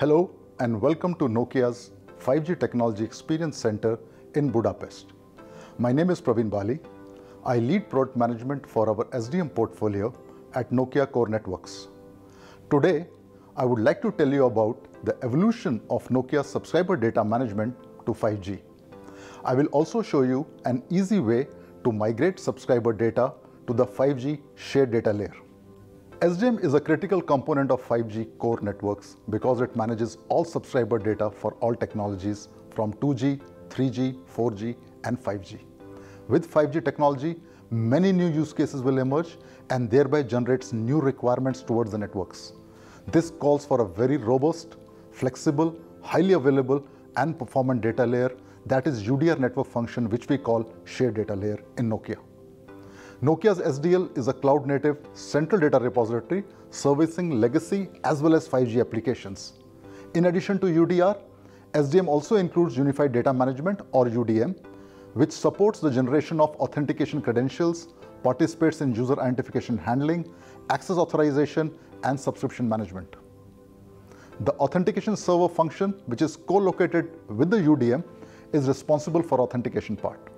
Hello and welcome to Nokia's 5G Technology Experience Center in Budapest. My name is Praveen Bali. I lead product management for our SDM portfolio at Nokia Core Networks. Today, I would like to tell you about the evolution of Nokia's subscriber data management to 5G. I will also show you an easy way to migrate subscriber data to the 5G shared data layer. SDM is a critical component of 5G core networks because it manages all subscriber data for all technologies from 2G, 3G, 4G, and 5G. With 5G technology, many new use cases will emerge and thereby generates new requirements towards the networks. This calls for a very robust, flexible, highly available, and performant data layer that is UDR network function which we call shared data layer in Nokia. Nokia's SDL is a cloud-native central data repository servicing legacy as well as 5G applications. In addition to UDR, SDM also includes Unified Data Management or UDM, which supports the generation of authentication credentials, participates in user identification handling, access authorization, and subscription management. The authentication server function, which is co-located with the UDM, is responsible for authentication part.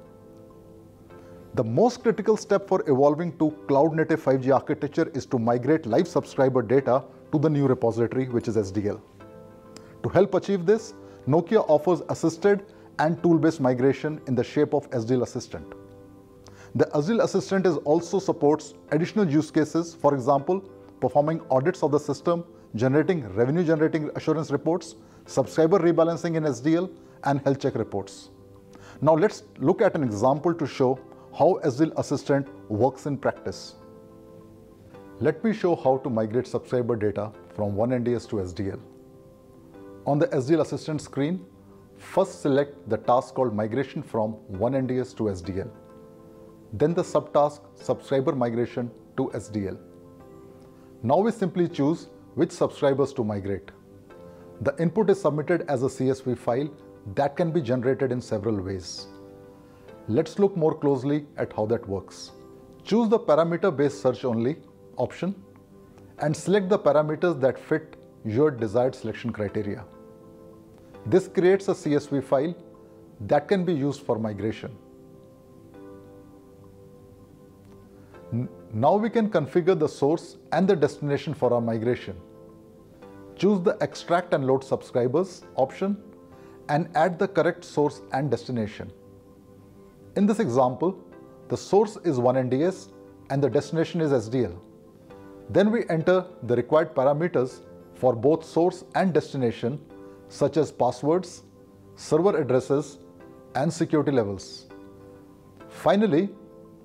The most critical step for evolving to cloud-native 5G architecture is to migrate live subscriber data to the new repository, which is SDL. To help achieve this, Nokia offers assisted and tool-based migration in the shape of SDL Assistant. The SDL Assistant is also supports additional use cases, for example, performing audits of the system, generating revenue-generating assurance reports, subscriber rebalancing in SDL, and health check reports. Now let's look at an example to show how SDL Assistant works in practice. Let me show how to migrate subscriber data from one NDS to SDL. On the SDL Assistant screen, first select the task called Migration from one NDS to SDL. Then the subtask Subscriber Migration to SDL. Now we simply choose which subscribers to migrate. The input is submitted as a CSV file that can be generated in several ways. Let's look more closely at how that works. Choose the parameter-based search only option and select the parameters that fit your desired selection criteria. This creates a CSV file that can be used for migration. Now we can configure the source and the destination for our migration. Choose the extract and load subscribers option and add the correct source and destination. In this example, the source is 1NDS and the destination is SDL. Then we enter the required parameters for both source and destination such as passwords, server addresses, and security levels. Finally,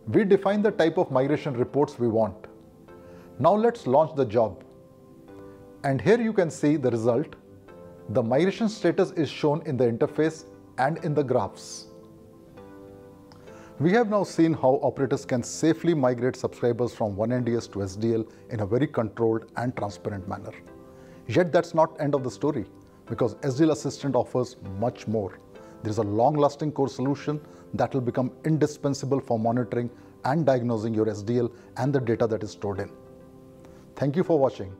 we define the type of migration reports we want. Now let's launch the job. And here you can see the result. The migration status is shown in the interface and in the graphs. We have now seen how operators can safely migrate subscribers from one NDS to SDL in a very controlled and transparent manner. Yet that's not end of the story because SDL Assistant offers much more. There is a long-lasting core solution that will become indispensable for monitoring and diagnosing your SDL and the data that is stored in. Thank you for watching.